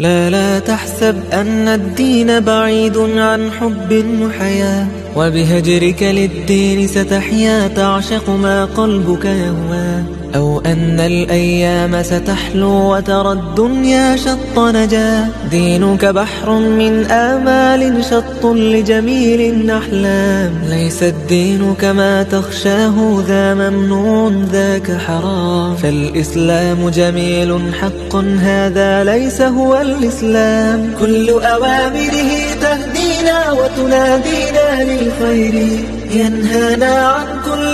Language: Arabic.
لا لا تحسب أن الدين بعيد عن حب وحياة وبهجرك للدين ستحيا تعشق ما قلبك يهوى. أو أن الأيام ستحلو وترى الدنيا شط نجاة دينك بحر من آمال شط لجميل أحلام ليس الدين كما تخشاه ذا ممنوع ذاك حرام. فالإسلام جميل حق هذا ليس هو الإسلام. كل أوامره تهدينا وتنادينا للخير ينهانا عن كل